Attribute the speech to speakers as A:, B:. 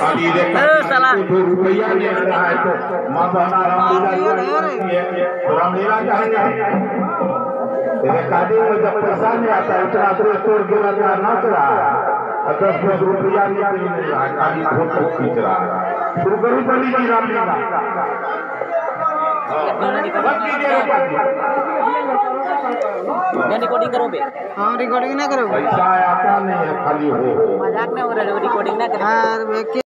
A: खाली
B: साला।
A: दो रुपया ले रहा है तो माँ बहना रामलीला तो रिकॉर्डिंग में जब पैसा नहीं आता है तो स्टोर के लगा नाच रहा है। दस दस रुपया निकल नहीं रहा है खाली फ़ोटो खींच रहा है। शुरू करूँ पंडित जी रामलीला बस कीजिए
B: रिकॉर्डिंग करोगे?
C: हाँ रिकॉर्डिंग ना करोगे।
A: पैसा नहीं खाली हो
B: मज़ाक में हो रहा है रिकॉर्डिंग ना करो।
C: यार वे